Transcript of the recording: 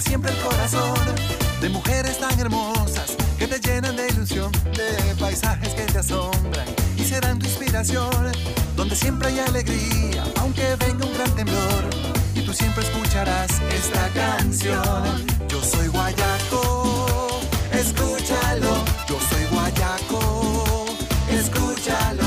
siempre el corazón de mujeres tan hermosas que te llenan de ilusión, de paisajes que te asombran y serán tu inspiración, donde siempre hay alegría, aunque venga un gran temblor, y tú siempre escucharás esta canción. Yo soy Guayaco, escúchalo, yo soy Guayaco, escúchalo.